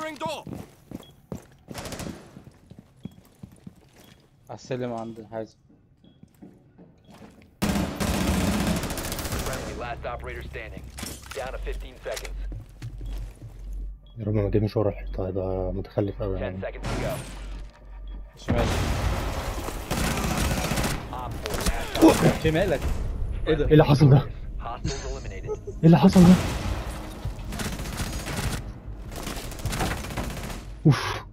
Securing door. على السلم عند حازم Friendly, last operator standing. Down to 15 seconds. يا رب ما تجيبنيش ورا الحيطة هيبقى متخلف 10 يعني seconds to go. شمال Op 4 last شمالك إيه ده إيه اللي حصل ده؟ إيه اللي حصل ده؟ Uf.